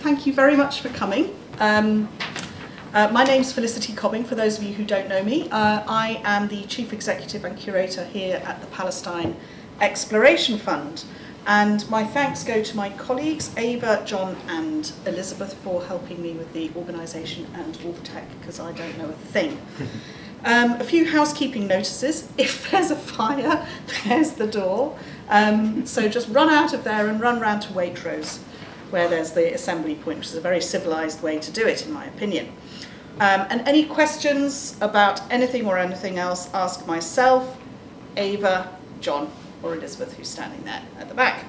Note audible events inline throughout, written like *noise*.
Thank you very much for coming. Um, uh, my name's Felicity Cobbing, for those of you who don't know me. Uh, I am the Chief Executive and Curator here at the Palestine Exploration Fund. And my thanks go to my colleagues, Ava, John and Elizabeth for helping me with the organisation and all the tech, because I don't know a thing. *laughs* Um, a few housekeeping notices. *laughs* If there's a fire, there's the door. Um, so just run out of there and run round to Waitrose, where there's the assembly point, which is a very civilised way to do it, in my opinion. Um, and any questions about anything or anything else, ask myself, Ava, John, or Elizabeth, who's standing there at the back.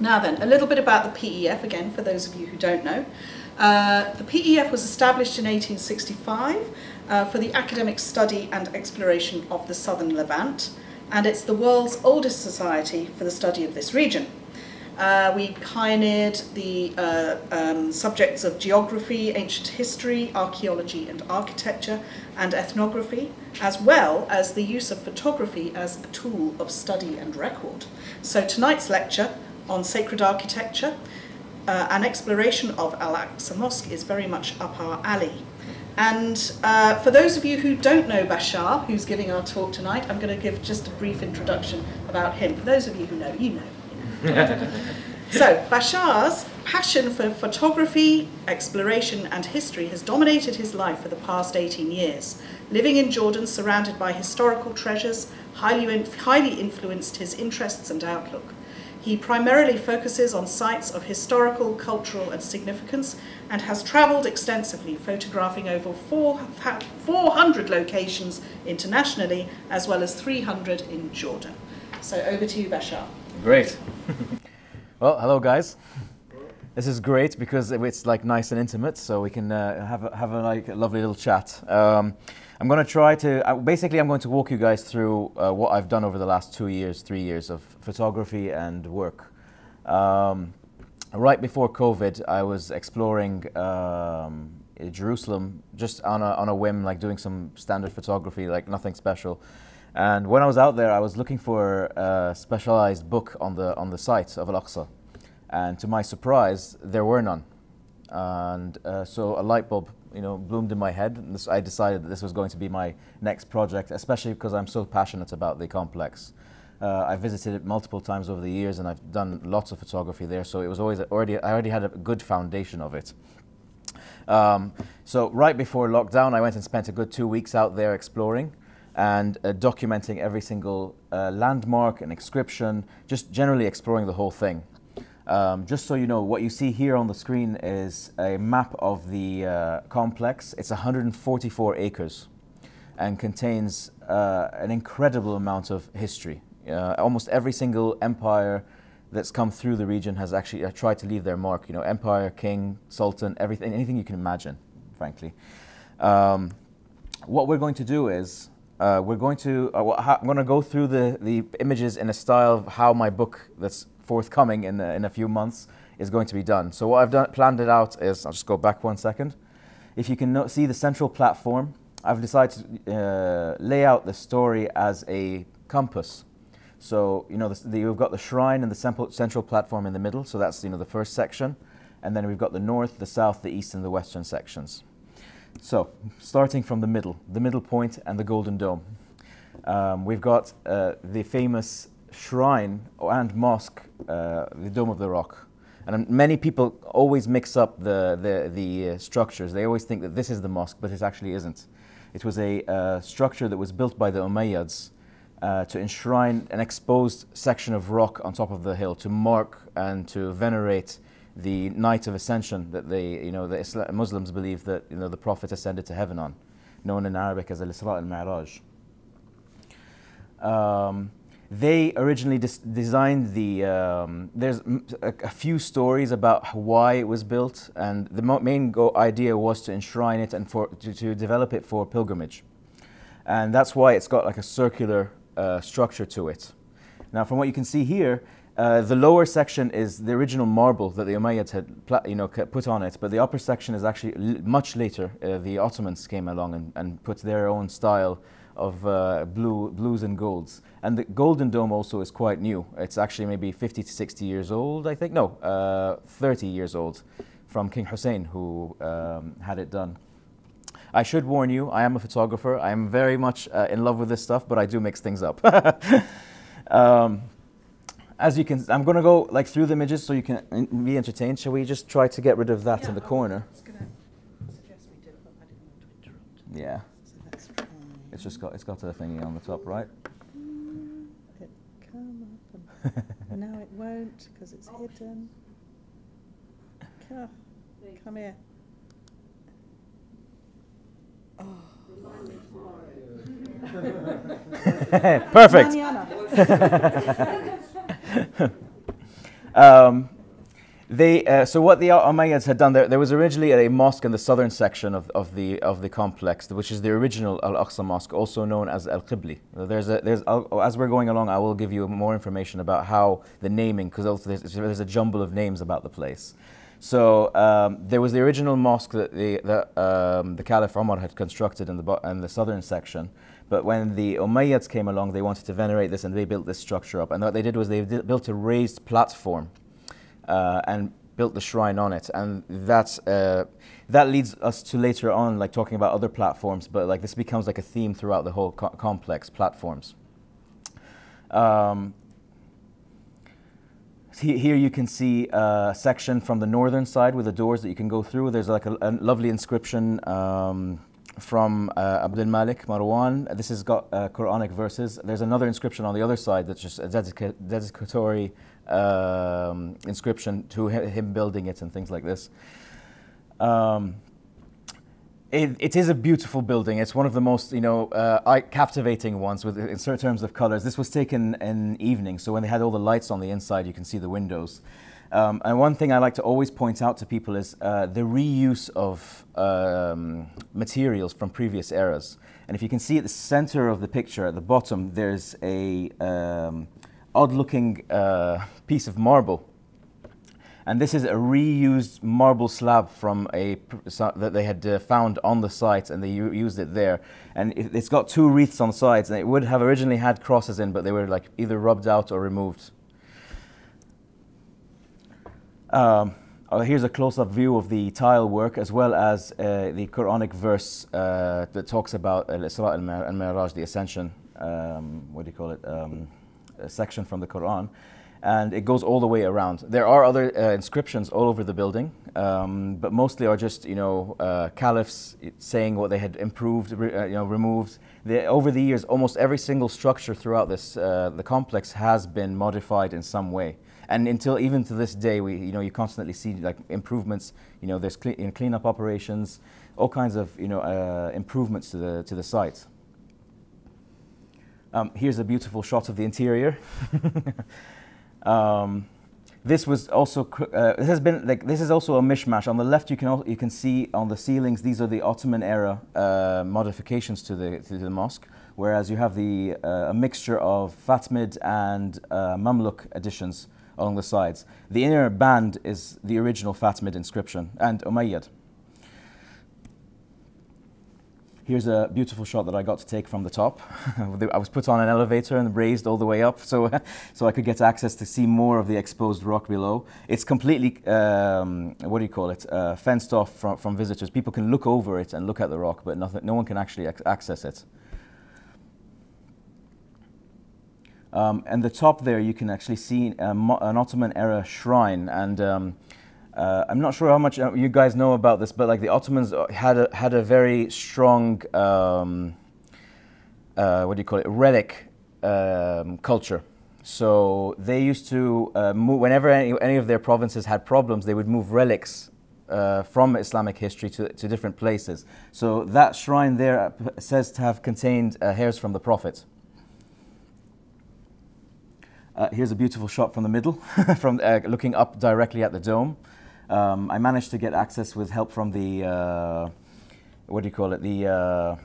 Now then, a little bit about the PEF, again, for those of you who don't know. Uh, the PEF was established in 1865 uh, for the academic study and exploration of the southern Levant, and it's the world's oldest society for the study of this region. Uh, we pioneered the uh, um, subjects of geography, ancient history, archaeology and architecture, and ethnography, as well as the use of photography as a tool of study and record. So tonight's lecture on sacred architecture, uh, an exploration of Al-Aqsa Mosque is very much up our alley. And uh, for those of you who don't know Bashar, who's giving our talk tonight, I'm going to give just a brief introduction about him. For those of you who know, you know. *laughs* so, Bashar's passion for photography, exploration, and history has dominated his life for the past 18 years. Living in Jordan, surrounded by historical treasures, highly, highly influenced his interests and outlook. He primarily focuses on sites of historical, cultural, and significance and has travelled extensively, photographing over 400 locations internationally, as well as 300 in Jordan. So over to you, Bashar. Great. Well, hello, guys. This is great because it's like nice and intimate, so we can uh, have a, have a like a lovely little chat. Um, I'm going to try to, uh, basically I'm going to walk you guys through uh, what I've done over the last two years, three years of photography and work. Um, right before COVID, I was exploring um, Jerusalem just on a, on a whim, like doing some standard photography, like nothing special. And when I was out there, I was looking for a specialized book on the, on the site of Al-Aqsa. And to my surprise, there were none. And uh, so a light bulb you know, bloomed in my head. And this, I decided that this was going to be my next project, especially because I'm so passionate about the complex. Uh, I visited it multiple times over the years, and I've done lots of photography there. So it was always already I already had a good foundation of it. Um, so right before lockdown, I went and spent a good two weeks out there exploring and uh, documenting every single uh, landmark and inscription, just generally exploring the whole thing. Um, just so you know, what you see here on the screen is a map of the uh, complex. It's 144 acres and contains uh, an incredible amount of history. Uh, almost every single empire that's come through the region has actually uh, tried to leave their mark. You know, empire, king, sultan, everything, anything you can imagine, frankly. Um, what we're going to do is uh, we're going to uh, I'm going to go through the the images in a style of how my book that's forthcoming in, in a few months is going to be done. So what I've done, planned it out is, I'll just go back one second. If you can see the central platform, I've decided to uh, lay out the story as a compass. So, you know, the, the, we've got the shrine and the central platform in the middle, so that's, you know, the first section. And then we've got the north, the south, the east, and the western sections. So, starting from the middle, the middle point and the Golden Dome. Um, we've got uh, the famous shrine and mosque, uh, the Dome of the Rock. And many people always mix up the, the, the uh, structures. They always think that this is the mosque, but it actually isn't. It was a uh, structure that was built by the Umayyads uh, to enshrine an exposed section of rock on top of the hill to mark and to venerate the night of ascension that they, you know, the Islam, Muslims believe that you know, the Prophet ascended to heaven on, known in Arabic as Al-Isra al-Mi'raj. Um, they originally designed the, um, there's a, a, few stories about why it was built, and the main idea was to enshrine it and for, to, to, develop it for pilgrimage. And that's why it's got like a circular uh, structure to it. Now, from what you can see here, uh, the lower section is the original marble that the Umayyads had you know, put on it, but the upper section is actually much later. Uh, the Ottomans came along and, and put their own style of uh, blue, blues and golds. And the Golden Dome also is quite new. It's actually maybe 50 to 60 years old, I think. No, uh, 30 years old. from King Hussein, who um, had it done. I should warn you, I am a photographer. I am very much uh, in love with this stuff, but I do mix things up. *laughs* um, as you can, I'm going to go like through the images so you can be entertained. Shall we just try to get rid of that in the corner? I was going to suggest we did, but I didn't want to interrupt. Yeah, So it's just got it's got a thingy on the top, right? It come up and *laughs* no, it won't because it's hidden. Come, come here. Oh, *laughs* Perfect. *laughs* *laughs* Um, they, uh, so what the Umayyads had done there, there was originally a mosque in the southern section of, of the of the complex, which is the original Al Aqsa Mosque, also known as Al Qibli. There's a, there's as we're going along, I will give you more information about how the naming, because there's, there's a jumble of names about the place. So um, there was the original mosque that the um, the Caliph Umar had constructed in the in the southern section. But when the Umayyads came along, they wanted to venerate this, and they built this structure up. And what they did was they built a raised platform uh, and built the shrine on it. And that's, uh, that leads us to later on, like talking about other platforms, but like this becomes like a theme throughout the whole co- complex, platforms. Um, here you can see a section from the northern side with the doors that you can go through. There's like a, a lovely inscription um, from uh, Abdul Malik Marwan. This has got uh, Quranic verses. There's another inscription on the other side that's just a dedica- dedicatory um, inscription to hi- him building it and things like this. Um, it, it is a beautiful building. It's one of the most, you know, uh, captivating ones with in terms of colors. This was taken in evening, so when they had all the lights on the inside, you can see the windows. Um, and one thing I like to always point out to people is uh, the reuse of um, materials from previous eras. And if you can see at the center of the picture, at the bottom, there's a um, odd-looking uh, piece of marble and this is a reused marble slab from a that they had uh, found on the site, and they used it there. And it, it's got two wreaths on the sides, and it would have originally had crosses in, but they were like either rubbed out or removed. Um, oh, here's a close-up view of the tile work, as well as uh, the Quranic verse uh, that talks about Al-Isra al-Mi- al-Mi'raj, the ascension. Um, what do you call it? Um, a section from the Quran and it goes all the way around. There are other uh, inscriptions all over the building, um, but mostly are just you know uh, caliphs saying what they had improved, uh, you know, removed. Over the years, almost every single structure throughout this uh, the complex has been modified in some way. And until even to this day, we you know you constantly see like improvements. You know, there's cle- in cleanup operations, all kinds of you know uh, improvements to the to the site. Um, here's a beautiful shot of the interior. *laughs* Um, this was also uh, this has been like this is also a mishmash. On the left, you can al- you can see on the ceilings these are the Ottoman era uh, modifications to the to the mosque, whereas you have the uh, a mixture of Fatimid and uh, Mamluk additions along the sides. The inner band is the original Fatimid inscription and Umayyad. Here's a beautiful shot that I got to take from the top. *laughs* I was put on an elevator and raised all the way up so, *laughs* so I could get access to see more of the exposed rock below. It's completely, um, what do you call it, uh, fenced off from, from visitors. People can look over it and look at the rock, but nothing, no one can actually ac- access it. Um, and the top there, you can actually see a an Ottoman era shrine. And um, uh, I'm not sure how much uh, you guys know about this, but like the Ottomans uh, had a, had a very strong, um, uh, what do you call it, relic um, culture. So they used to uh, move, whenever any, any of their provinces had problems, they would move relics uh, from Islamic history to, to different places. So that shrine there uh, says to have contained uh, hairs from the Prophet. Uh, here's a beautiful shot from the middle, *laughs* from uh, looking up directly at the dome. Um, I managed to get access with help from the, uh, what do you call it, the uh,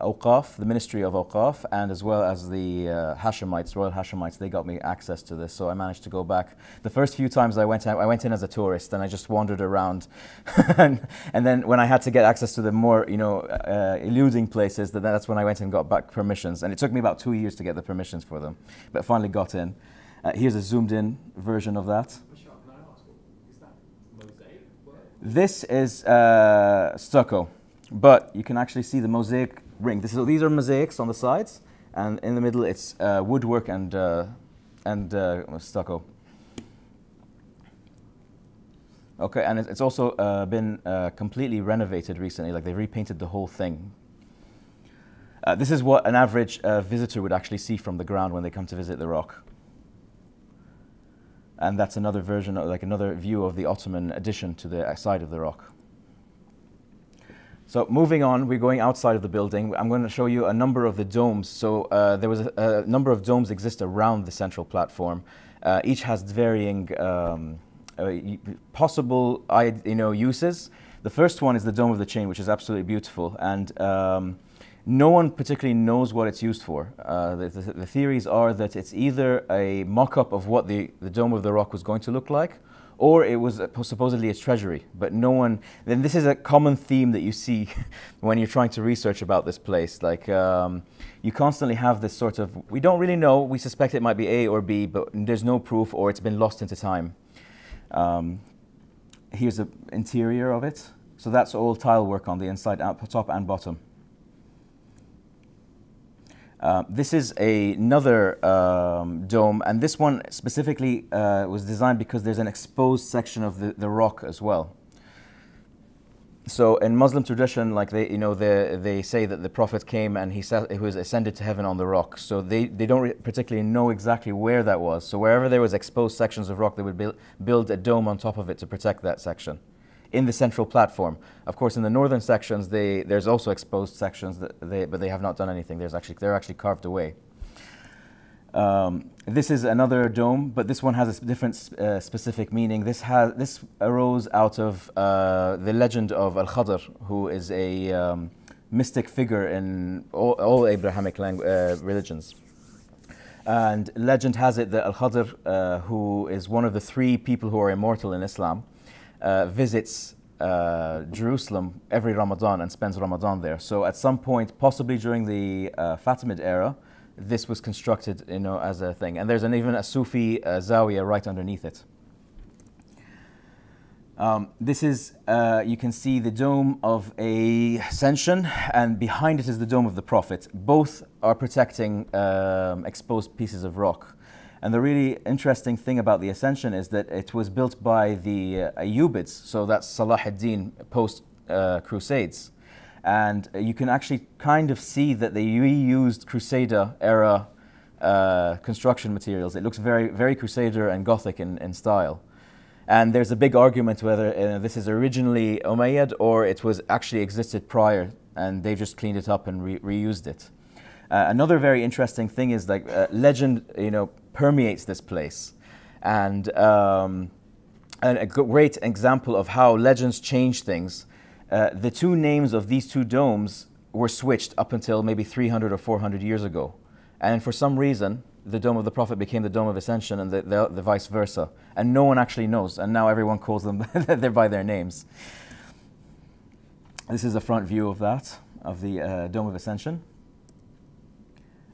Awqaf, the Ministry of Awqaf, and as well as the uh, Hashemites, Royal Hashemites, they got me access to this, so I managed to go back. The first few times I went, I went in as a tourist, and I just wandered around, *laughs* and, and then when I had to get access to the more, you know, uh, eluding places, that's when I went and got back permissions, and it took me about two years to get the permissions for them, but finally got in. Uh, here's a zoomed-in version of that. This is uh, stucco, but you can actually see the mosaic ring. This is, these are mosaics on the sides, and in the middle it's uh, woodwork and, uh, and uh, stucco. Okay, and it's also uh, been uh, completely renovated recently, like they repainted the whole thing. Uh, this is what an average visitor would actually see from the ground when they come to visit the rock. And that's another version, like another view of the Ottoman addition to the side of the rock. So moving on, we're going outside of the building. I'm going to show you a number of the domes. So uh, there was a, a, number of domes exist around the central platform. Uh, each has varying um, uh, possible you know, uses. The first one is the Dome of the Chain, which is absolutely beautiful. And um, no one particularly knows what it's used for. Uh, the, the, the, theories are that it's either a mock-up of what the, the Dome of the Rock was going to look like, or it was supposedly a treasury, but no one, then this is a common theme that you see *laughs* when you're trying to research about this place. Like, um, you constantly have this sort of, we don't really know, we suspect it might be A or B, but there's no proof or it's been lost into time. Um, here's the interior of it. So that's all tile work on the inside, top and bottom. Uh, this is a, another um, dome, and this one specifically uh, was designed because there's an exposed section of the, the rock as well. So in Muslim tradition, like they, you know, they, they say that the Prophet came and he, sat, he was ascended to heaven on the rock. So they, they don't particularly know exactly where that was. So wherever there was exposed sections of rock, they would build, build a dome on top of it to protect that section in the central platform. Of course, in the northern sections, they, there's also exposed sections, that they, but they have not done anything. There's actually, they're actually carved away. Um, this is another dome, but this one has a different uh, specific meaning. This, has, this arose out of uh, the legend of Al-Khadr, who is a um, mystic figure in all, all Abrahamic uh, religions. And legend has it that Al-Khadr, uh, who is one of the three people who are immortal in Islam, uh, visits uh, Jerusalem every Ramadan and spends Ramadan there. So at some point, possibly during the uh, Fatimid era, this was constructed you know, as a thing. And there's an, even a Sufi uh, Zawiya right underneath it. Um, this is, uh, you can see the dome of a ascension, and behind it is the dome of the Prophet. Both are protecting um, exposed pieces of rock. And the really interesting thing about the Ascension is that it was built by the uh, Ayyubids, so that's Salah ad-Din post uh, Crusades. And you can actually kind of see that they reused Crusader era uh, construction materials. It looks very, very Crusader and Gothic in, in style. And there's a big argument whether uh, this is originally Umayyad or it was actually existed prior and they've just cleaned it up and re reused it. Uh, another very interesting thing is like uh, legend, you know, permeates this place. And, um, and a great example of how legends change things. Uh, the two names of these two domes were switched up until maybe 300 or 400 years ago. And for some reason, the Dome of the Prophet became the Dome of Ascension and the, the, the vice versa. And no one actually knows. And now everyone calls them *laughs* they're by their names. This is a front view of that, of the uh, Dome of Ascension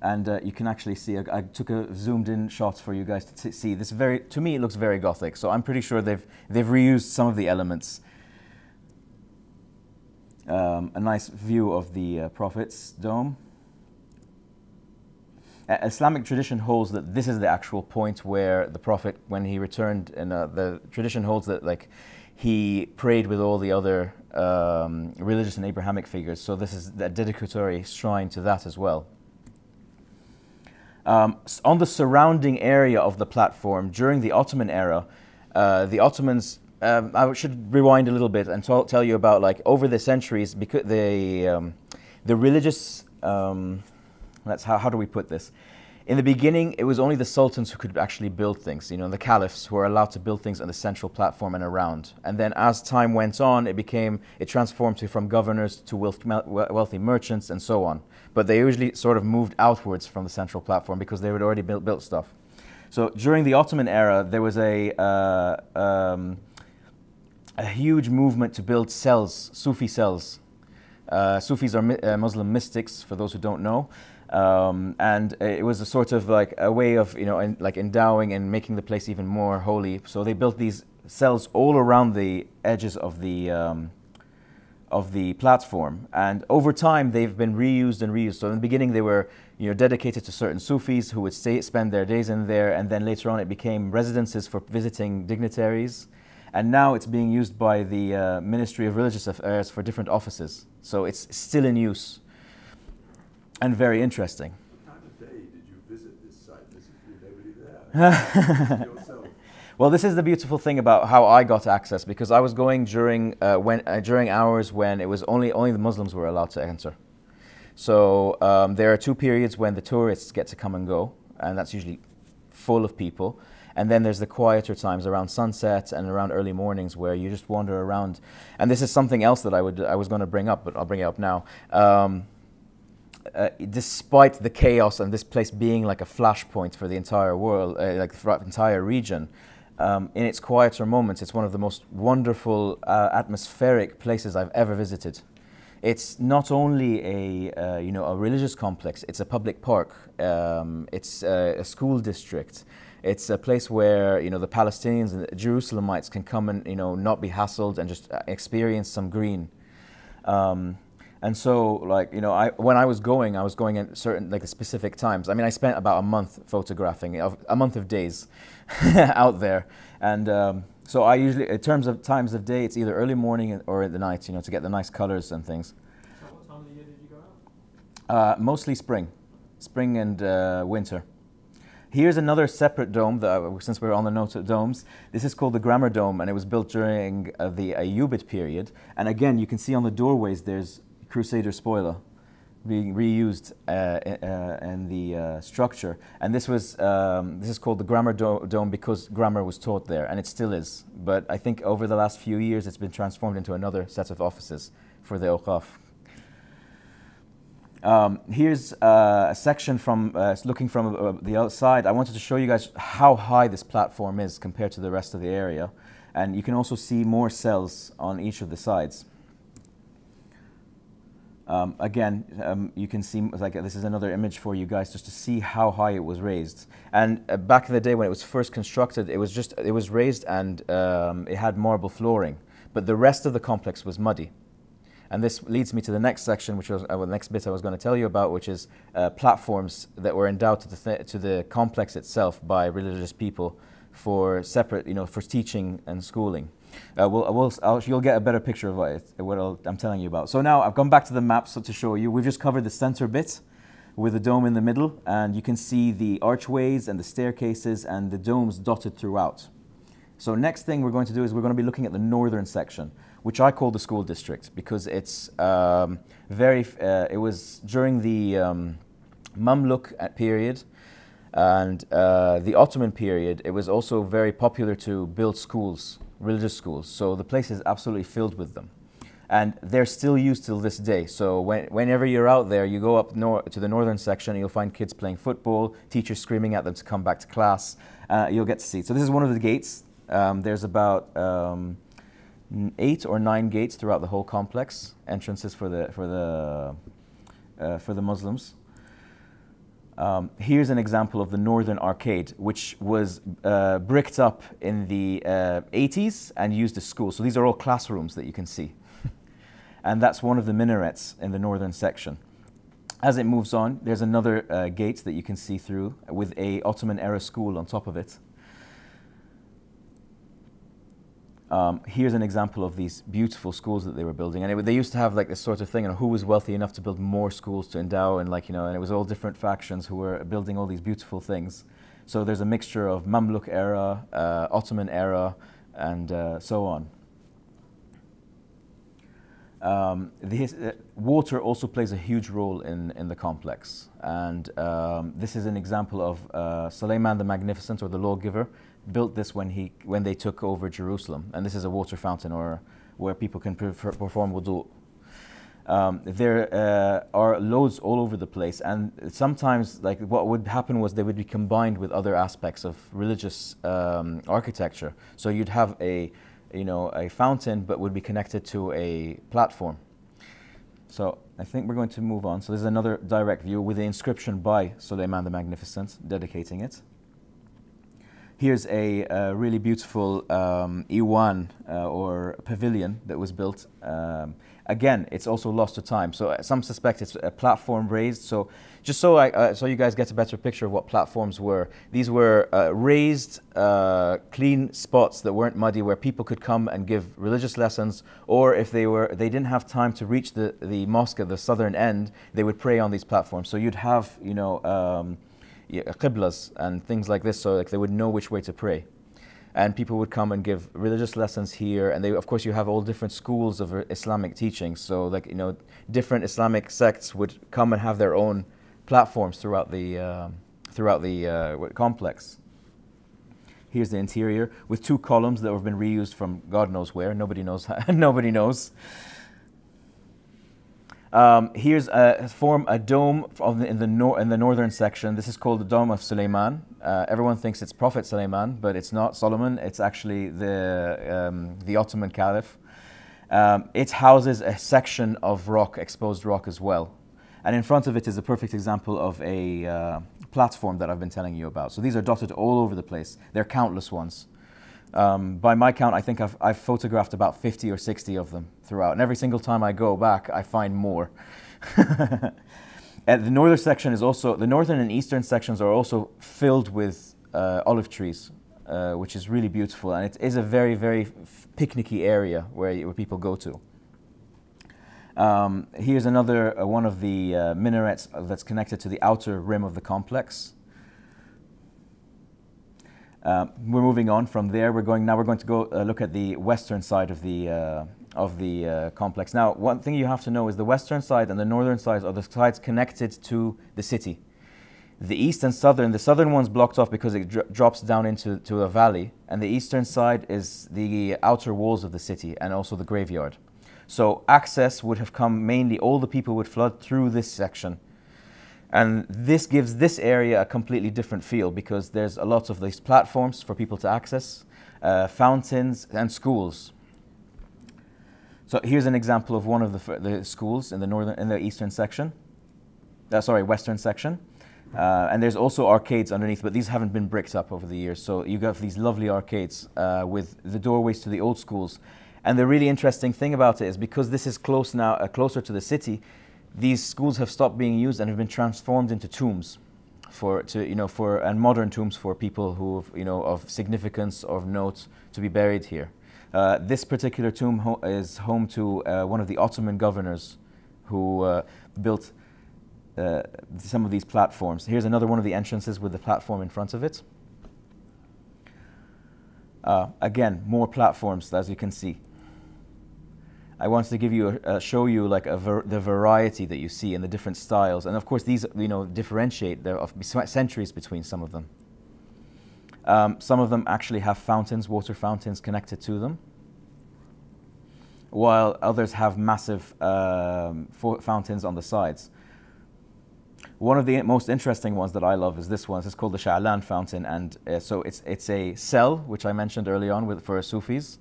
and uh, you can actually see, I, I, took a zoomed in shot for you guys to see. This very, to me, it looks very Gothic, so I'm pretty sure they've, they've reused some of the elements. Um, a nice view of the uh, Prophet's dome. Uh, Islamic tradition holds that this is the actual point where the Prophet, when he returned, and uh, the tradition holds that like he prayed with all the other um, religious and Abrahamic figures. So this is a dedicatory shrine to that as well. Um, on the surrounding area of the platform during the Ottoman era, uh, the Ottomans, um, I should rewind a little bit and tell you about like over the centuries, because the, um, the religious, um, that's how, how do we put this? In the beginning, it was only the sultans who could actually build things, you know, the caliphs who were allowed to build things on the central platform and around. And then as time went on, it became, it transformed to from governors to wealthy merchants and so on. But they usually sort of moved outwards from the central platform because they had already built, built stuff. So during the Ottoman era, there was a, uh, um, a huge movement to build cells, Sufi cells. Uh, Sufis are uh, Muslim mystics, for those who don't know. Um, and it was a sort of like a way of, you know, like endowing and making the place even more holy. So they built these cells all around the edges of the um, of the platform. And over time, they've been reused and reused. So in the beginning, they were you know, dedicated to certain Sufis who would stay, spend their days in there. And then later on, it became residences for visiting dignitaries. And now it's being used by the uh, Ministry of Religious Affairs for different offices. So it's still in use and very interesting. What time of day did you visit this site? This is nobody there. *laughs* Well, this is the beautiful thing about how I got access because I was going during uh, when uh, during hours when it was only only the Muslims were allowed to enter. So um, there are two periods when the tourists get to come and go, and that's usually full of people. And then there's the quieter times around sunset and around early mornings where you just wander around. And this is something else that I would I was going to bring up, but I'll bring it up now. Um, uh, despite the chaos and this place being like a flashpoint for the entire world, uh, like the entire region, um, in its quieter moments, it's one of the most wonderful uh, atmospheric places I've ever visited. It's not only a uh, you know a religious complex; it's a public park. Um, it's a, a school district. It's a place where you know the Palestinians and the Jerusalemites can come and you know not be hassled and just uh, experience some green. Um, and so, like you know, I when I was going, I was going at certain like specific times. I mean, I spent about a month photographing, a month of days *laughs* out there, and um, so I usually, in terms of times of day, it's either early morning or at the night, you know, to get the nice colors and things. What time of the year did you go out? Uh, mostly spring, spring and uh, winter. Here's another separate dome, that, since we're on the note of domes. This is called the Grammar Dome, and it was built during uh, the Ayyubid period. And again, you can see on the doorways there's Crusader spolia being reused uh, uh, in the uh, structure. And this was um, this is called the Grammar Do Dome because grammar was taught there, and it still is. But I think over the last few years, it's been transformed into another set of offices for the Awqaf. Um, here's uh, a section from uh, looking from uh, the outside. I wanted to show you guys how high this platform is compared to the rest of the area. And you can also see more cells on each of the sides. Um, again, um, you can see, like this is another image for you guys just to see how high it was raised. And uh, back in the day when it was first constructed, it was just, it was raised and um, it had marble flooring. But the rest of the complex was muddy. And this leads me to the next section, which was uh, the next bit I was going to tell you about, which is uh, platforms that were endowed to the, th to the complex itself by religious people for separate, you know, for teaching and schooling. Uh, we'll, we'll, I'll, you'll get a better picture of what, what i am telling you about. So now I've gone back to the map so to show you. We've just covered the center bit with the dome in the middle, and you can see the archways and the staircases and the domes dotted throughout. So next thing we're going to do is we're going to be looking at the northern section, which I call the school district because it's um, very, uh, it was during the um, Mamluk period and uh, the Ottoman period, it was also very popular to build schools religious schools. So the place is absolutely filled with them. And they're still used till this day. So when, whenever you're out there, you go up to the northern section, and you'll find kids playing football, teachers screaming at them to come back to class. Uh, you'll get to see. So this is one of the gates. Um, there's about um, eight or nine gates throughout the whole complex, entrances for the, for the, uh, for the Muslims. Um, here's an example of the Northern Arcade, which was uh, bricked up in the uh, 80s and used as school. So these are all classrooms that you can see. *laughs* and that's one of the minarets in the northern section. As it moves on, there's another uh, gate that you can see through with a Ottoman era school on top of it. Um, here's an example of these beautiful schools that they were building. And it, they used to have like this sort of thing, and who was wealthy enough to build more schools to endow, and like, you know, and it was all different factions who were building all these beautiful things. So there's a mixture of Mamluk era, uh, Ottoman era, and uh, so on. Um, uh, water also plays a huge role in, in the complex. And um, this is an example of uh, Suleiman the Magnificent, or the lawgiver, built this when, he, when they took over Jerusalem. And this is a water fountain or where people can perform wudu. Um, there uh, are loads all over the place, and sometimes, like what would happen was they would be combined with other aspects of religious um, architecture. So you'd have a, you know, a fountain, but would be connected to a platform. So I think we're going to move on. So there's another direct view with the inscription by Suleiman the Magnificent, dedicating it. Here's a, really beautiful um, Iwan uh, or pavilion that was built. Um, again, it's also lost to time. So uh, some suspect it's a platform raised. So just so I, uh, so you guys get a better picture of what platforms were. These were uh, raised, uh, clean spots that weren't muddy, where people could come and give religious lessons, or if they were they didn't have time to reach the the mosque at the southern end, they would pray on these platforms. So you'd have you know. Um, qiblas and things like this, so like they would know which way to pray. And people would come and give religious lessons here, and they, of course, you have all different schools of Islamic teaching. So, like you know, different Islamic sects would come and have their own platforms throughout the uh, throughout the uh, complex. Here's the interior with two columns that have been reused from God knows where. Nobody knows. *laughs* nobody knows. Um, here's a form a dome the, in the nor- in the northern section. This is called the Dome of Suleiman. Uh, everyone thinks it's Prophet Suleiman, but it's not Solomon. It's actually the um, the Ottoman Caliph. Um, it houses a section of rock, exposed rock as well, and in front of it is a perfect example of a uh, platform that I've been telling you about. So these are dotted all over the place. There are countless ones. Um, by my count, I think I've, I've, photographed about 50 or 60 of them throughout. And every single time I go back, I find more. *laughs* the northern section is also, the northern and eastern sections are also filled with uh, olive trees, uh, which is really beautiful. And it is a very, very picnicky area where, where people go to. Um, here's another uh, one of the uh, minarets that's connected to the outer rim of the complex. Uh, we're moving on from there. We're going now. We're going to go uh, look at the western side of the uh, of the uh, complex. Now, one thing you have to know is the western side and the northern side are the sides connected to the city. The east and southern, the southern one's blocked off because it dr drops down into to a valley, and the eastern side is the outer walls of the city and also the graveyard. So access would have come mainly. All the people would flood through this section and this gives this area a completely different feel because there's a lot of these platforms for people to access, uh, fountains, and schools. So here's an example of one of the, the schools in the northern, in the eastern section. Uh, sorry, western section. Uh, and there's also arcades underneath, but these haven't been bricked up over the years. So you have got these lovely arcades uh, with the doorways to the old schools. And the really interesting thing about it is because this is close now, uh, closer to the city, these schools have stopped being used and have been transformed into tombs for to you know for and modern tombs for people who you know of significance of note to be buried here. Uh, this particular tomb ho is home to uh, one of the Ottoman governors who uh, built uh, some of these platforms. Here's another one of the entrances with the platform in front of it. Uh, again, more platforms as you can see. I wanted to give you a, show you like ver the variety that you see in the different styles, and of course these you know differentiate. There are centuries between some of them. Um, some of them actually have fountains, water fountains connected to them, while others have massive um, fountains on the sides. One of the most interesting ones that I love is this one. It's called the Sha'lan fountain, and uh, so it's it's a cell which I mentioned early on with for Sufis.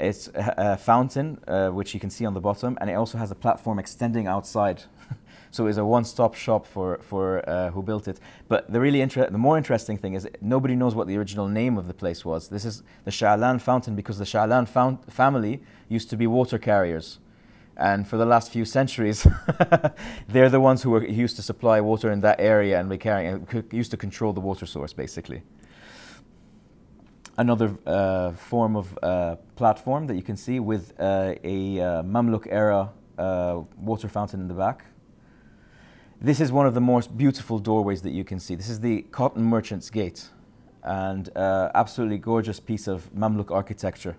It's a, a fountain, uh, which you can see on the bottom, and it also has a platform extending outside. *laughs* so it's a one-stop shop for, for uh, who built it. But the really the more interesting thing is nobody knows what the original name of the place was. This is the Sha'lan fountain because the Sha'lan family used to be water carriers. And for the last few centuries, *laughs* they're the ones who were used to supply water in that area and be carrying, used to control the water source, basically another uh, form of uh, platform that you can see with uh, a uh, Mamluk era uh, water fountain in the back. This is one of the most beautiful doorways that you can see. This is the Cotton Merchant's Gate and uh, absolutely gorgeous piece of Mamluk architecture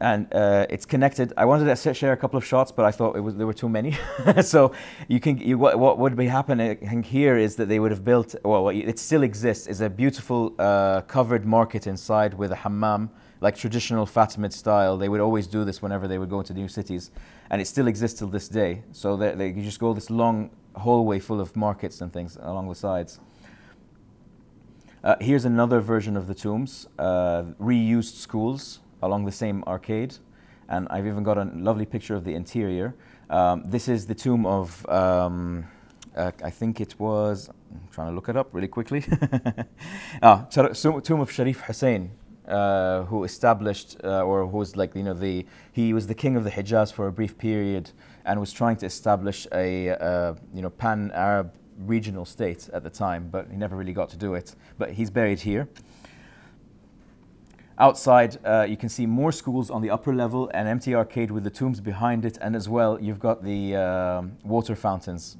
and uh, it's connected. I wanted to share a couple of shots, but I thought it was there were too many. *laughs* so you can you, what, what would be happening here is that they would have built well, it still exists is a beautiful uh, covered market inside with a hammam, like traditional Fatimid style. They would always do this whenever they would go into new cities, and it still exists till this day. So they, they, you just go this long hallway full of markets and things along the sides. Uh, here's another version of the tombs, uh, reused schools along the same arcade. And I've even got a lovely picture of the interior. Um, this is the tomb of um, uh, I think it was, I'm trying to look it up really quickly. *laughs* ah, Tomb of Sharif Hussein, uh, who established, uh, or who was like, you know, the, he was the king of the Hijaz for a brief period and was trying to establish a, uh, you know, pan-Arab regional state at the time, but he never really got to do it. But he's buried here. Outside, uh, you can see more schools on the upper level, an empty arcade with the tombs behind it, and as well, you've got the uh, water fountains.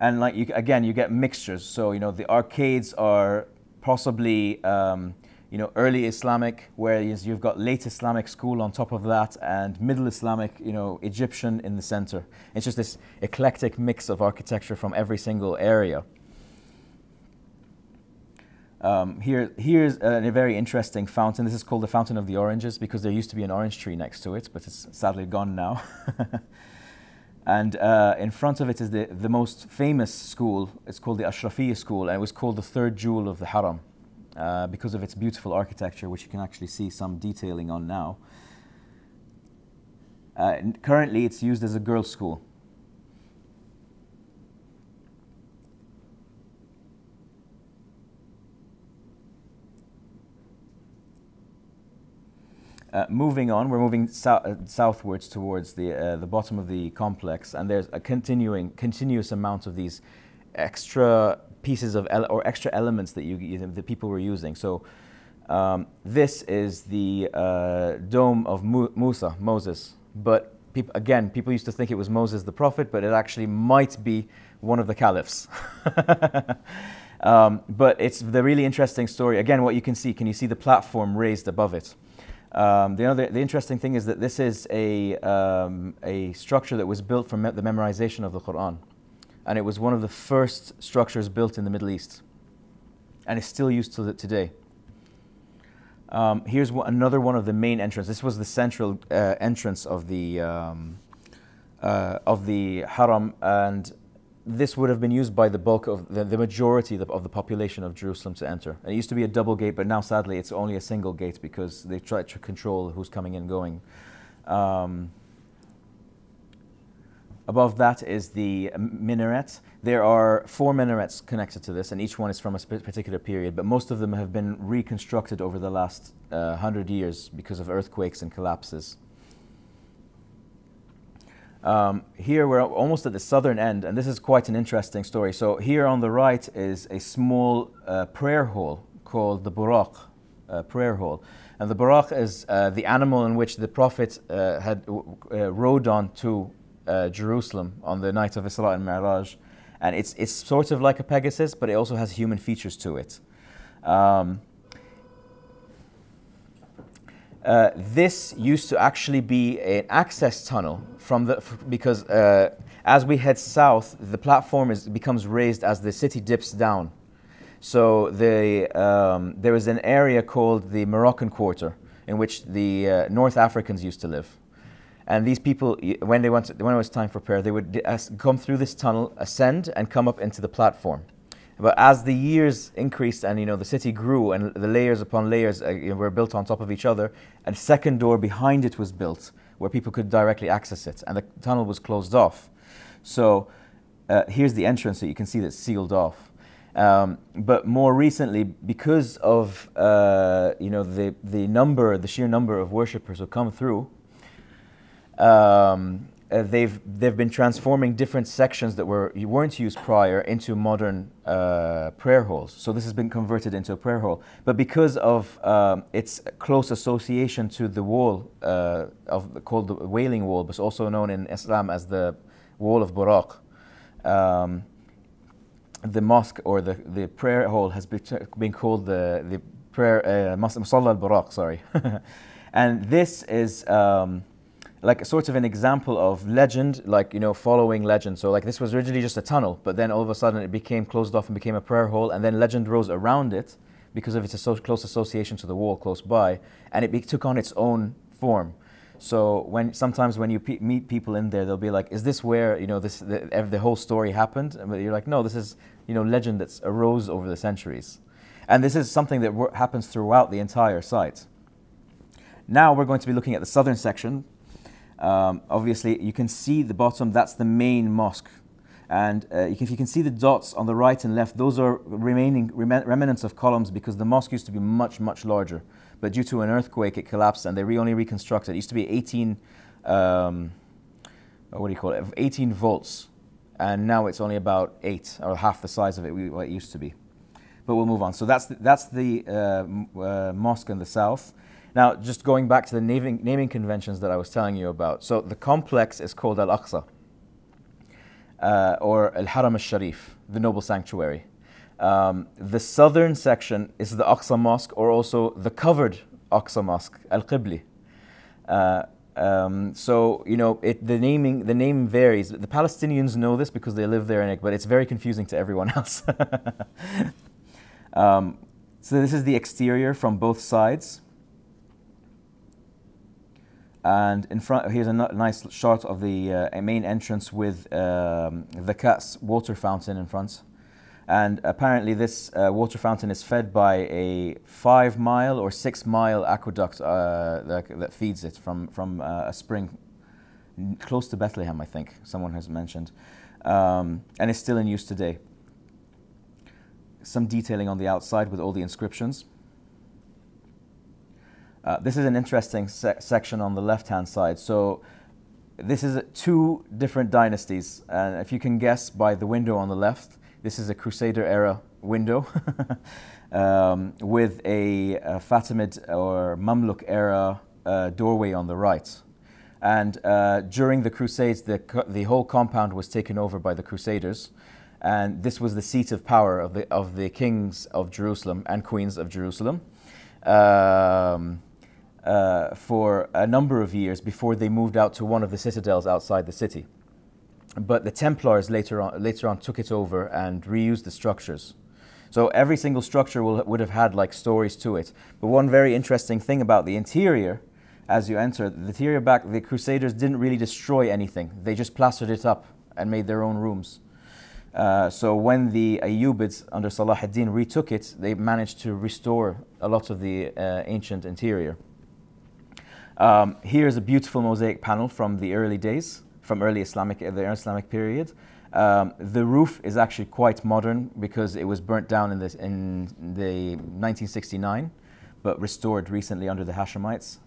And like you, again, you get mixtures. So you know the arcades are possibly um, you know early Islamic, whereas you've got late Islamic school on top of that, and middle Islamic, you know Egyptian in the center. It's just this eclectic mix of architecture from every single area. Um, here, here's a, a, very interesting fountain. This is called the Fountain of the Oranges because there used to be an orange tree next to it, but it's sadly gone now. *laughs* and uh, in front of it is the, the most famous school. It's called the Ashrafiyya School, and it was called the third jewel of the Haram uh, because of its beautiful architecture, which you can actually see some detailing on now. Uh, currently, it's used as a girls' school. Uh, moving on, we're moving sou uh, southwards towards the, uh, the bottom of the complex, and there's a continuing, continuous amount of these extra pieces of or extra elements that you, you the people were using. So um, this is the uh, dome of Mu Musa, Moses. But again, people used to think it was Moses the prophet, but it actually might be one of the caliphs. *laughs* um, but it's the really interesting story. Again, what you can see, can you see the platform raised above it? Um, the, other, the interesting thing is that this is a, um, a structure that was built for me the memorization of the Quran. And it was one of the first structures built in the Middle East. And it's still used to today. Um, here's another one of the main entrances. This was the central uh, entrance of the, um, uh, of the Haram. And this would have been used by the bulk of the, the majority of the, of the, population of Jerusalem to enter. And it used to be a double gate, but now sadly it's only a single gate because they try to control who's coming and going. Um, above that is the minaret. There are four minarets connected to this, and each one is from a particular period, but most of them have been reconstructed over the last uh, hundred years because of earthquakes and collapses. Um, here we're almost at the southern end, and this is quite an interesting story. So here on the right is a small uh, prayer hall called the Buraq uh, prayer hall. And the Buraq is uh, the animal in which the Prophet uh, had uh, rode on to uh, Jerusalem on the night of Isra and Mi'raj. And it's, it's sort of like a Pegasus, but it also has human features to it. Um, uh, this used to actually be an access tunnel from the because uh, as we head south, the platform is, becomes raised as the city dips down. So the, um, there is an area called the Moroccan Quarter in which the uh, North Africans used to live. And these people, when, they went to, when it was time for prayer, they would come through this tunnel, ascend, and come up into the platform. But as the years increased and you know the city grew and the layers upon layers uh, you know, were built on top of each other, a second door behind it was built where people could directly access it, and the tunnel was closed off. So uh, here's the entrance that you can see that's sealed off. Um, but more recently, because of uh, you know the the number, the sheer number of worshippers who come through, um, uh, they've they've been transforming different sections that were weren't used prior into modern uh, prayer halls. So this has been converted into a prayer hall. But because of um, its close association to the wall uh, of called the Wailing Wall, but also known in Islam as the Wall of Buraq, um, the mosque or the, the prayer hall has been called the the prayer uh, al Buraq. Sorry, *laughs* and this is. Um, like sort of an example of legend, like, you know, following legend. So like this was originally just a tunnel, but then all of a sudden it became closed off and became a prayer hall, and then legend rose around it because of its close association to the wall close by, and it took on its own form. So when sometimes when you pe meet people in there, they'll be like, "Is this where you know this the, the whole story happened?" But you're like, "No, this is you know legend that's arose over the centuries," and this is something that happens throughout the entire site. Now we're going to be looking at the southern section, um, obviously, you can see the bottom, that's the main mosque. And uh, you can, if you can see the dots on the right and left, those are remaining rem- remnants of columns because the mosque used to be much, much larger. But due to an earthquake, it collapsed and they re- only reconstructed. It used to be 18, um, what do you call it, 18 vaults. And now it's only about eight, or half the size of it, what it used to be. But we'll move on. So that's the, that's the uh, uh, mosque in the south. Now, just going back to the naming, naming conventions that I was telling you about. So the complex is called Al Aqsa uh, or Al Haram al Sharif, the noble sanctuary. Um, the southern section is the Aqsa Mosque, or also the covered Aqsa Mosque, Al Qibli. Uh, um, so you know it, the naming the name varies. The Palestinians know this because they live there, but it's very confusing to everyone *laughs* else. um, so this is the exterior from both sides. And in front, here's a nice shot of the uh, main entrance with um, the Kas water fountain in front. And apparently, this uh, water fountain is fed by a five mile or six mile aqueduct uh, that, that feeds it from, from uh, a spring close to Bethlehem, I think, someone has mentioned. Um, and it's still in use today. Some detailing on the outside with all the inscriptions. Uh, this is an interesting se- section on the left hand side. So, this is two different dynasties. And if you can guess by the window on the left, this is a Crusader era window *laughs* um, with a, a Fatimid or Mamluk era uh, doorway on the right. And uh, during the Crusades, the, the whole compound was taken over by the Crusaders. And this was the seat of power of the, of the kings of Jerusalem and queens of Jerusalem. Um, uh, for a number of years before they moved out to one of the citadels outside the city. But the Templars later on, later on took it over and reused the structures. So every single structure will, would have had like stories to it. But one very interesting thing about the interior, as you enter, the interior back, the Crusaders didn't really destroy anything. They just plastered it up and made their own rooms. Uh, so when the Ayyubids under Salah ad-Din retook it, they managed to restore a lot of the uh, ancient interior. Um, here's a beautiful mosaic panel from the early days, from early Islamic, the early Islamic period. Um, the roof is actually quite modern because it was burnt down in, this, in the 1969, but restored recently under the Hashemites.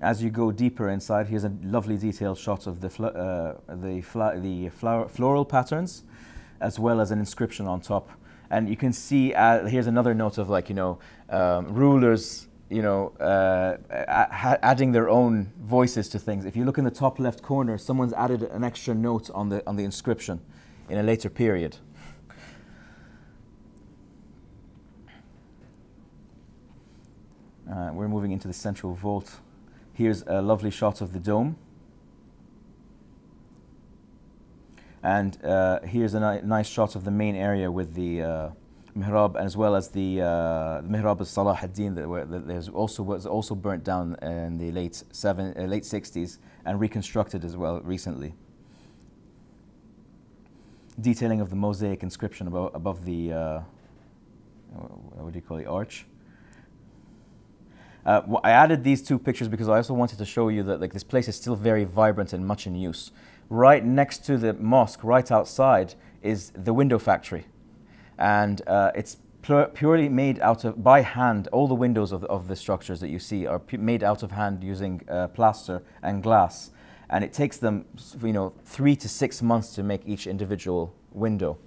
As you go deeper inside, here's a lovely detailed shot of the, fl- uh, the, fla- the floral patterns, as well as an inscription on top. And you can see, uh, here's another note of like, you know, um, rulers you know, uh, adding their own voices to things. If you look in the top left corner, someone's added an extra note on the on the inscription in a later period. Uh, we're moving into the central vault. Here's a lovely shot of the dome. And uh, here's a ni- nice shot of the main area with the uh, mihrab as well as the uh, mihrab of Salah ad-Din that, were, that there's also was also burnt down in the late seven uh, late 60s and reconstructed as well recently. Detailing of the mosaic inscription above, above the uh, what do you call the arch? Uh, I added these two pictures because I also wanted to show you that like this place is still very vibrant and much in use. Right next to the mosque, right outside, is the window factory and uh, it's pur- purely made out of by hand. All the windows of the, of the structures that you see are made out of hand using uh, plaster and glass, and it takes them, you know, three to six months to make each individual window.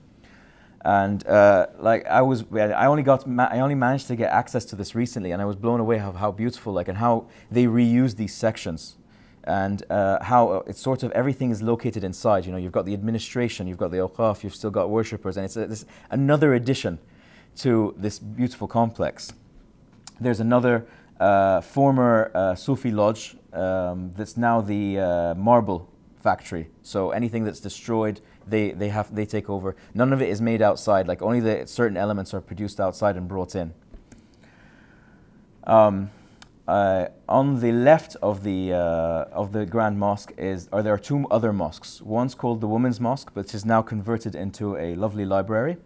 And uh, like I was, I only got, I only managed to get access to this recently, and I was blown away of how beautiful, like, and how they reuse these sections and uh, how uh, it's sort of everything is located inside. You know, you've got the administration, you've got the awqaf, you've still got worshippers, and it's a, this another addition to this beautiful complex. There's another uh, former uh, Sufi lodge um, that's now the uh, marble factory. So anything that's destroyed, they, they have they take over. None of it is made outside. Like only the certain elements are produced outside and brought in. Um, uh, on the left of the uh, of the Grand Mosque is are there are two other mosques. One's called the Women's Mosque, which is now converted into a lovely library.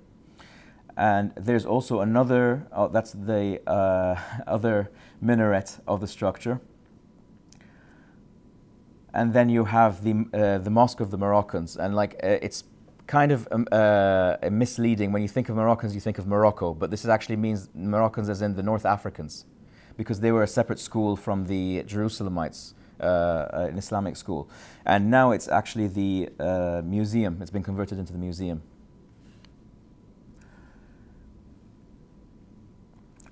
And there's also another. Oh, that's the uh, *laughs* other minaret of the structure. And then you have the uh, the Mosque of the Moroccans, and like uh, it's kind of um, uh, misleading. When you think of Moroccans, you think of Morocco, but this actually means Moroccans as in the North Africans, because they were a separate school from the Jerusalemites, uh, an Islamic school. And now it's actually the uh, museum. It's been converted into the museum.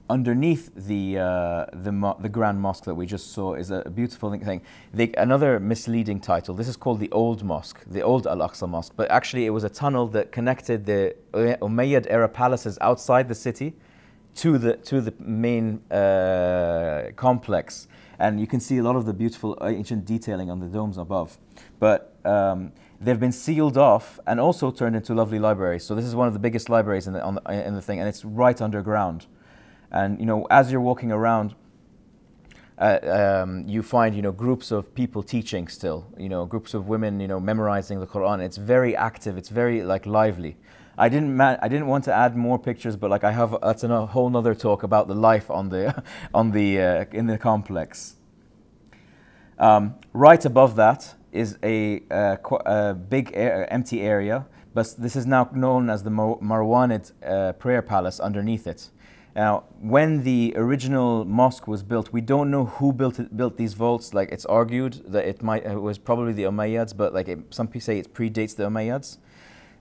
underneath the uh, the, the Grand Mosque that we just saw is a beautiful thing. They, another misleading title. This is called the Old Mosque, the Old Al Aqsa Mosque, but actually it was a tunnel that connected the Umayyad era palaces outside the city to the to the main uh, complex, and you can see a lot of the beautiful ancient detailing on the domes above, but. Um, they've been sealed off and also turned into lovely libraries. So this is one of the biggest libraries in the, the in the thing, and it's right underground. And you know, as you're walking around, uh, um, you find you know groups of people teaching still. You know, groups of women you know memorizing the Quran. It's very active. It's very like lively. I didn't ma- I didn't want to add more pictures, but like I have that's a whole nother talk about the life on the *laughs* on the uh, in the complex. Um, right above that is a, uh, a big empty area, but this is now known as the Marwanid uh, prayer palace underneath it. Now, when the original mosque was built, we don't know who built it, built these vaults. Like it's argued that it might it was probably the Umayyads, but like it, some people say it predates the Umayyads.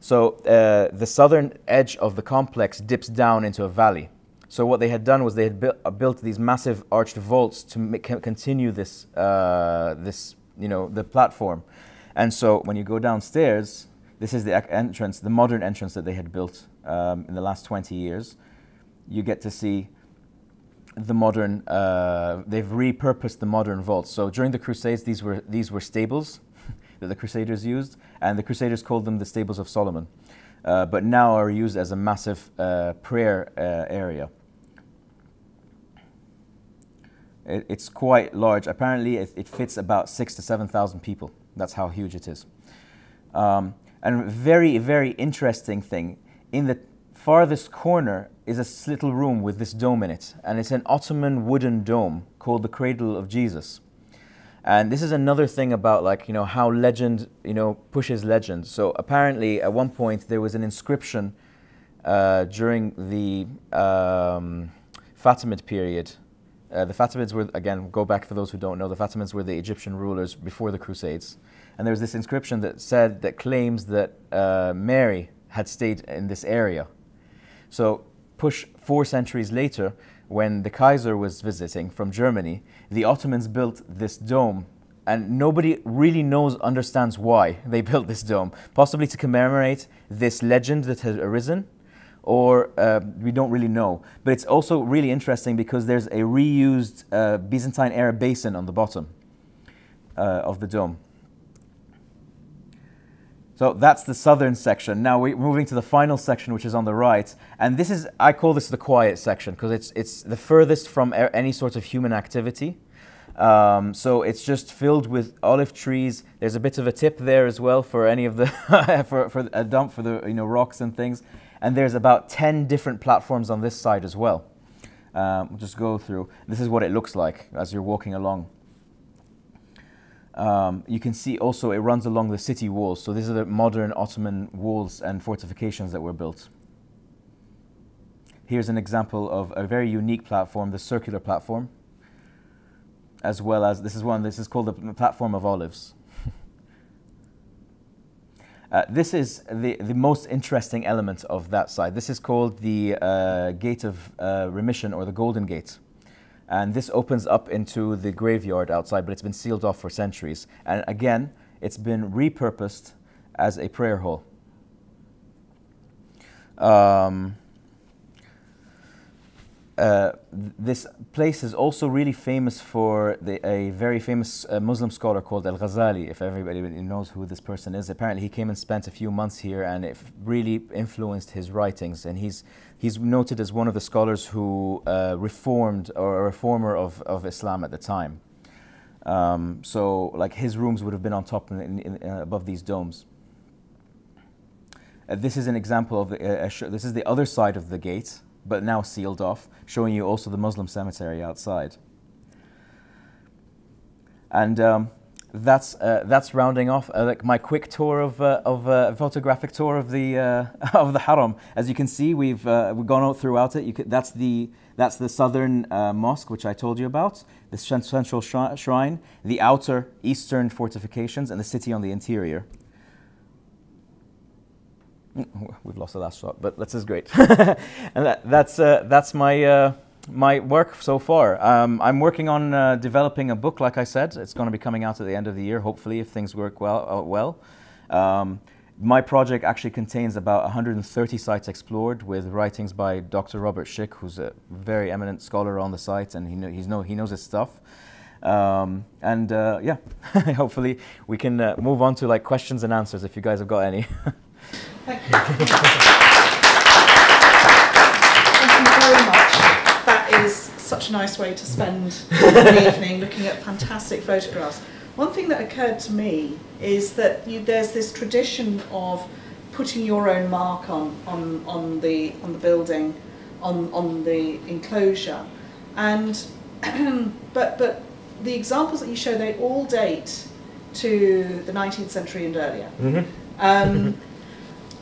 So uh, the southern edge of the complex dips down into a valley. So what they had done was they had built, uh, built these massive arched vaults to continue this uh, this you know the platform. And so when you go downstairs, this is the entrance, the modern entrance that they had built um, in the last 20 years you get to see the modern, uh, they've repurposed the modern vaults. So during the Crusades, these were, these were stables that the Crusaders used, and the Crusaders called them the Stables of Solomon, uh, but now are used as a massive uh, prayer uh, area. It, it's quite large. Apparently, it, it, fits about six to 7,000 people. That's how huge it is. Um, and very, very interesting thing, in the farthest corner is a little room with this dome in it, and it's an Ottoman wooden dome called the Cradle of Jesus. And this is another thing about like you know how legend you know pushes legend. So apparently at one point there was an inscription uh, during the um, Fatimid period. Uh, the Fatimids were again go back for those who don't know. The Fatimids were the Egyptian rulers before the Crusades, and there was this inscription that said that claims that uh, Mary had stayed in this area. So push four centuries later, when the Kaiser was visiting from Germany, the Ottomans built this dome. And nobody really knows, understands why *laughs* they built this dome. Possibly to commemorate this legend that has arisen, or uh, we don't really know. But it's also really interesting because there's a reused uh, Byzantine era basin on the bottom uh, of the dome. So that's the southern section. Now we're moving to the final section, which is on the right. And this is, I call this the quiet section because it's, it's the furthest from any sort of human activity. Um, so it's just filled with olive trees. There's a bit of a tip there as well for any of the, *laughs* for, for a dump for the you know, rocks and things. And there's about 10 different platforms on this side as well. Um, we'll just go through. This is what it looks like as you're walking along. Um, you can see also it runs along the city walls. So these are the modern Ottoman walls and fortifications that were built. Here's an example of a very unique platform, the circular platform, as well as this is one, this is called the platform of olives. *laughs* uh, this is the, the most interesting element of that side. This is called the uh, Gate of uh, Remission or the Golden Gate. And this opens up into the graveyard outside, but it's been sealed off for centuries. And again, it's been repurposed as a prayer hall. Um, uh, this place is also really famous for the, a very famous uh, Muslim scholar called Al Ghazali. If everybody knows who this person is, apparently he came and spent a few months here, and it really influenced his writings. And he's he's noted as one of the scholars who uh, reformed or a reformer of, of Islam at the time. Um, so, like his rooms would have been on top in, in, uh, above these domes. Uh, this is an example of the, this is the other side of the gate but now sealed off, showing you also the Muslim cemetery outside. And um, that's uh, that's rounding off uh, like my quick tour of uh, of uh, photographic tour of the uh, *laughs* of the Haram. As you can see, we've uh, we've gone out throughout it. Could, that's the that's the southern mosque which I told you about, the central shri- shrine, the outer eastern fortifications, and the city on the interior. *laughs* We've lost the last shot, but this is great. *laughs* and that, that's that's my my work so far. Um, I'm working on uh, developing a book, like I said. It's going to be coming out at the end of the year, hopefully, if things work well. Uh, well. Um, my project actually contains about 130 sites explored with writings by Dr. Robert Schick, who's a very eminent scholar on the site, and he, know, he's know, he knows his stuff. Um, and uh, yeah, *laughs* hopefully we can uh, move on to like questions and answers if you guys have got any. Thank you. Thank you very much That is such a nice way to spend the evening looking at fantastic photographs. One thing that occurred to me is that you, there's this tradition of putting your own mark on, on, on, the, on the building, on, on the enclosure. And, *clears throat* but, but the examples that you show, they all date to the 19th century and earlier. Mm-hmm. Um,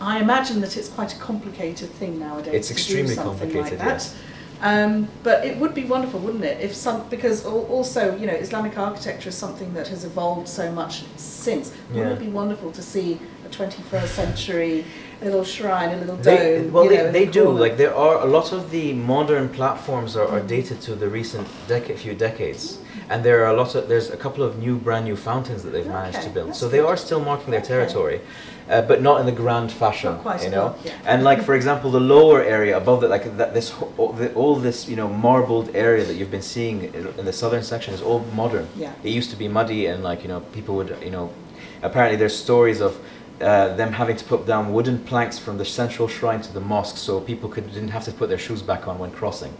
I imagine that it's quite a complicated thing nowadays. It's extremely complicated. Like that. Yes. Um, but it would be wonderful, wouldn't it, if some because also you know Islamic architecture is something that has evolved so much since. Yeah. Wouldn't it be wonderful to see a 21st century little shrine, a little they, dome? Well, they, know, they the do. Like there are a lot of the modern platforms are, are dated to the recent decade, few decades, and there are a lot of there's a couple of new brand new fountains that they've okay, managed to build. So they are still marking their territory. Okay uh, but not in the grand fashion, you know. yeah. And like for example, the lower area above it, like that, this all, the, all this you know marbled area that you've been seeing in, the southern section is all modern. Yeah. It used to be muddy and like you know people would you know, apparently there's stories of. Uh, them having to put down wooden planks from the central shrine to the mosque so people could, didn't have to put their shoes back on when crossing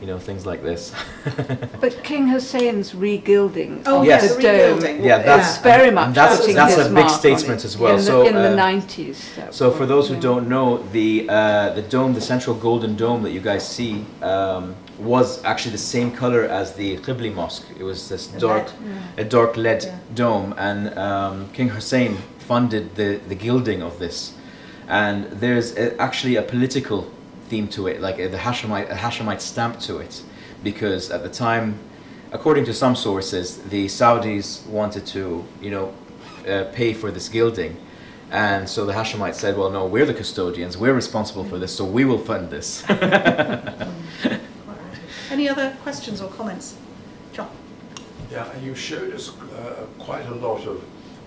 you know, things like this. *laughs* but King Hussein's regilding oh, of yes. the dome yeah, that's very much that's, that's a big statement as well. In so the, in uh, the 90s. So for those who don't know, the uh, the dome, the central golden dome that you guys see, um, was actually the same color as the Qibli Mosque. It was this dark, a dark lead yeah. dome, and um, King Hussein funded the the gilding of this. And there's a, actually a political theme to it, like the Hashemite, a Hashemite stamp to it, because at the time, according to some sources, the Saudis wanted to, you know, uh, pay for this gilding, and so the Hashemites said, "Well, no, we're the custodians, we're responsible for this, so we will fund this." *laughs* Any other questions or comments, John? Yeah, you showed us uh, quite a lot of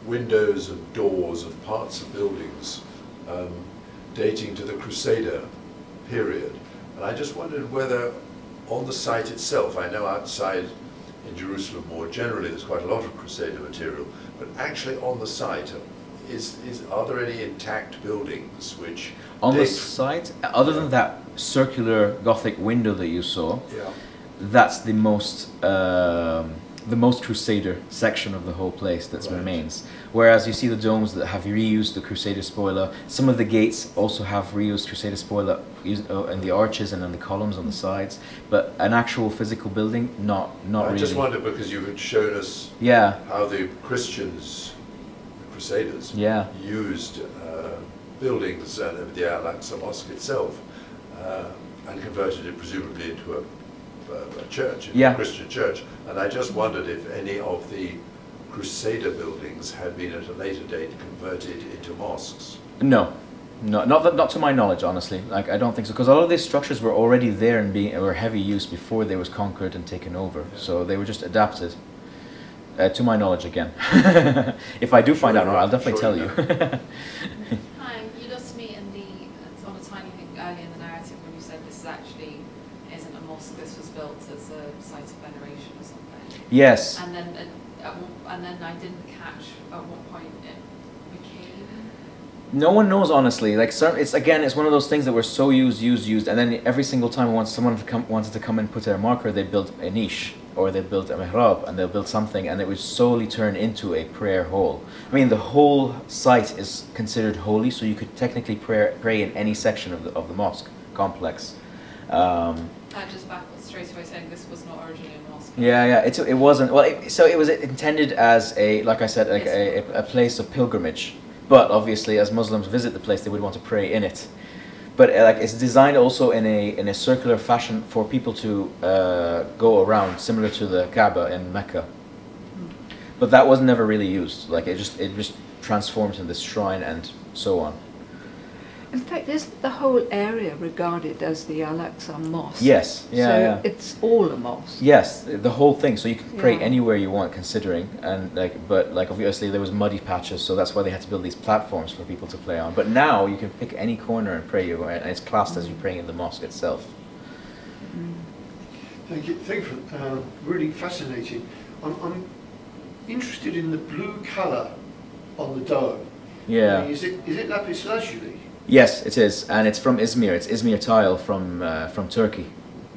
windows and doors and parts of buildings um, dating to the Crusader period. And I just wondered whether on the site itself, I know outside in Jerusalem more generally there's quite a lot of Crusader material, but actually on the site, is, is, are there any intact buildings which... On the site, other than that circular Gothic window that you saw, yeah. that's the most... Um, the most Crusader section of the whole place that right. remains. Whereas you see the domes that have reused the Crusader spolia. Some of the gates also have reused Crusader spolia uh, in the arches and in the columns on the sides. But an actual physical building, not not I really. I just wondered because you had shown us yeah. how the Christians, the Crusaders, yeah. used uh, buildings and the Al-Aqsa Mosque itself uh, and converted it presumably into a a church, yeah. a Christian church, and I just wondered if any of the Crusader buildings had been at a later date converted into mosques. No, no, not that, not to my knowledge, honestly. Like I don't think so, because a lot of these structures were already there and being were heavy use before they was conquered and taken over. Yeah. So they were just adapted. Uh, to my knowledge, again. *laughs* if I do find sure out, I'll definitely sure tell you *laughs* lost me in the on a tiny thing earlier in the narrative when you said this is actually isn't a mosque. This was built as a site of veneration or something. Yes. And then uh, and then I didn't catch at what point it became. No one knows honestly. Like it's again, it's one of those things that were so used, used, used, and then every single time once someone to come, wanted to come and put their marker, they built a niche or they built a mihrab and they'll build something, and it would solely turn into a prayer hall. I mean, the whole site is considered holy, so you could technically pray, pray in any section of the of the mosque complex. Um, And just back straight away saying this was not originally a mosque. yeah, yeah. It, it wasn't. Well, it, so it was intended as a, like I said, like a, a place of pilgrimage. But obviously, as Muslims visit the place, they would want to pray in it. But uh, like it's designed also in a in a circular fashion for people to uh, go around, similar to the Kaaba in Mecca. But that was never really used. Like it just it just transformed into this shrine and so on. In fact, isn't the whole area regarded as the Al-Aqsa Mosque? Yes. Yeah. so yeah. it's all a mosque. Yes, the whole thing. So you can pray Yeah. anywhere you want, considering, and like, but like obviously there was muddy patches, so that's why they had to build these platforms for people to play on. But now you can pick any corner and pray, you and it's classed as you praying in the mosque itself. Thank you. Thank you for uh, really fascinating. I'm, I'm interested in the blue colour on the dome. I Yeah. mean, is it is it lapis lazuli? Yes, it is, and it's from Izmir. It's Izmir tile from uh, from Turkey.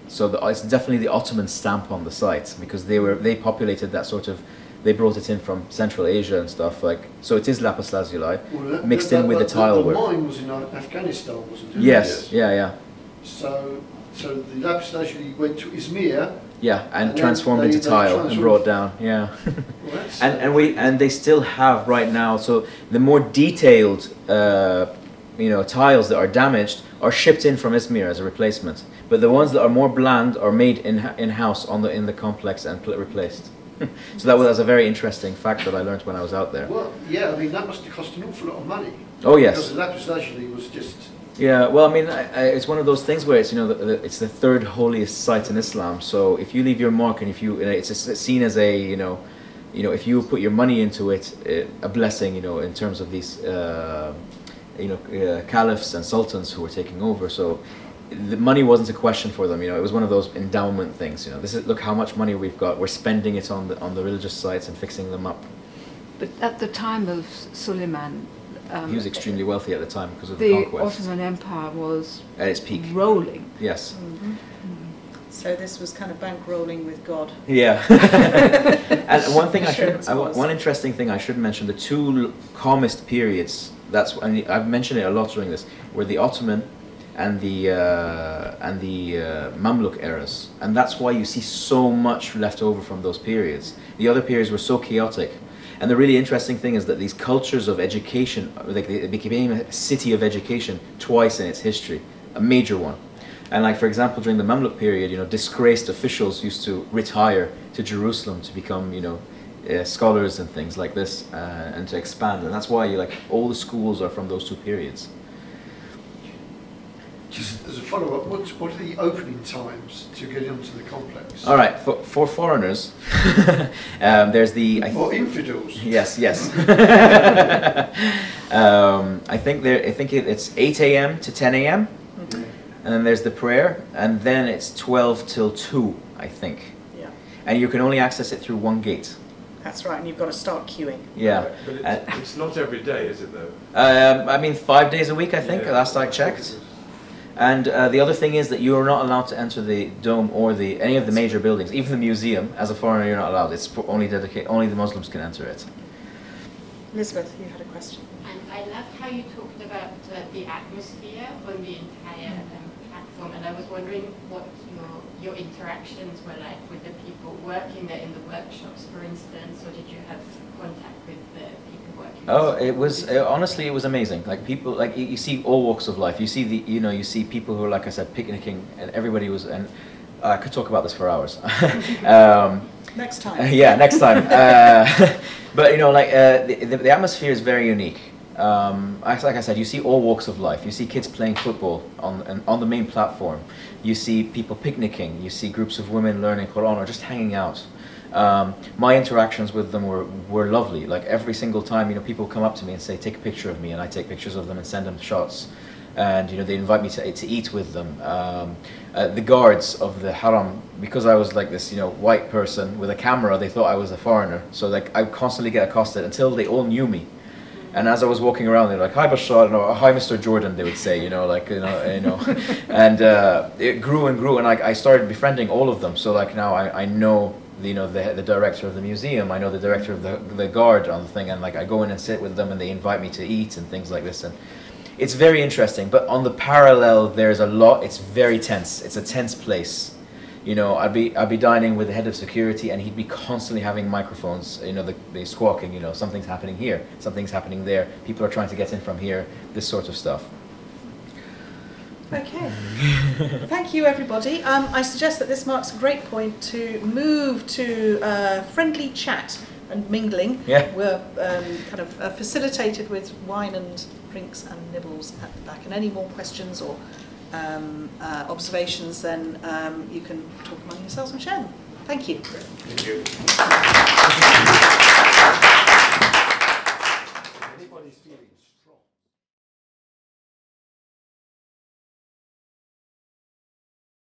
So the, it's definitely the Ottoman stamp on the site because they were they populated that sort of. They brought it in from Central Asia and stuff like. So it is lapis lazuli. Well, that- Mixed that- in with that- the tile The, work. mine was in Afghanistan, wasn't it? Yes. Yes. Yeah. Yeah. So so the lapis lazuli went to Izmir. Yeah, and, And transformed into tile and brought down. Yeah. Well, *laughs* and uh, and we and they still have right now. So the more detailed, uh, you know, tiles that are damaged are shipped in from Izmir as a replacement. But the ones that are more bland are made in in house on the in the complex and pl- replaced. *laughs* so that was a very interesting fact that I learned when I was out there. Well, yeah, I mean that must have cost an awful lot of money. Oh yes. Because the lapis lazuli was just. Yeah, well, I mean, I, I, it's one of those things where it's you know the, the, it's the third holiest site in Islam. So if you leave your mark and if you, it's seen as a you know, you know, if you put your money into it, uh, a blessing, you know, in terms of these, uh, you know, uh, caliphs and sultans who were taking over. So the money wasn't a question for them. You know, it was one of those endowment things. You know, this is look how much money we've got. We're spending it on the on the religious sites and fixing them up. But at the time of Suleiman, um, He was extremely wealthy at the time because of the, the conquest Ottoman Empire was at its peak. rolling. Yes. So this was kind of bankrolling with God. Yeah. *laughs* and one thing I *laughs* should, I, one interesting thing I should mention: the two calmest periods. That's mean, I've mentioned it a lot during this. Were the Ottoman and the uh, and the uh, Mamluk eras, and that's why you see so much left over from those periods. The other periods were so chaotic. And the really interesting thing is that these cultures of education, like it became a city of education twice in its history, a major one. And like for example, during the Mamluk period, you know, disgraced officials used to retire to Jerusalem to become, you know, uh, scholars and things like this, uh, and to expand. And that's why you like all the schools are from those two periods. Just as a follow up, what, what are the opening times to get into the complex? All right, for, for foreigners, *laughs* um, there's the. I Or infidels? Yes, yes. *laughs* um, I think there. I think it, it's 8 a.m. to 10 a.m. and then there's the prayer, and then it's 12 till 2, I think. Yeah, And you can only access it through one gate. That's right. And you've got to start queuing. Yeah. But it's, Uh, it's not every day, is it though? Um, I mean, five days a week, I think, Yeah. last I checked. And uh, the other thing is that you are not allowed to enter the dome or the any of the major buildings, even the museum. As a foreigner, you're not allowed. It's only dedicated. Only the Muslims can enter it. Elizabeth, you had a question. And I loved how you talked about uh, the atmosphere on the entire um, platform, and I was wondering what your your interactions were like with the people working there in the workshops, for instance, or did you have contact with the people working? Oh, it was uh, honestly, it was amazing. Like people, like you, you see all walks of life. You see the, you know, you see people who are, like I said, picnicking, and everybody was. And I could talk about this for hours. *laughs* um, Next time. *laughs* yeah, next time. uh, *laughs* but you know, like uh, the, the, the atmosphere is very unique. Um, like I said, you see all walks of life. You see kids playing football on on the main platform. You see people picnicking. You see groups of women learning Quran or just hanging out. Um, my interactions with them were, were lovely. Like every single time, you know, people come up to me and say, "Take a picture of me," and I take pictures of them and send them shots. And you know, they invite me to, to eat with them. Um, uh, the guards of the haram, because I was like this, you know, white person with a camera, they thought I was a foreigner. So like, I constantly get accosted until they all knew me. And as I was walking around, they're like, "Hi, Bashar," or "Hi, Mr. Jordan." They would say, you know, like you know, you know, *laughs* and uh, it grew and grew, and like I started befriending all of them. So like now I, I know the, you know the, the director of the museum, I know the director of the the guard on the thing, and like I go in and sit with them, and they invite me to eat and things like this, and it's very interesting. But on the parallel, there's a lot. It's very tense. It's a tense place. You know, I'd be I'd be dining with the head of security, and he'd be constantly having microphones. You know, the, the squawking. You know, something's happening here, something's happening there. People are trying to get in from here. This sort of stuff. Okay. Thank you, everybody. Um, I suggest that this marks a great point to move to uh, friendly chat and mingling. Yeah. We're um, kind of uh, facilitated with wine and drinks and nibbles at the back. And any more questions or um, uh, observations, then um, you can talk among yourselves and share them. Thank you. Thank you.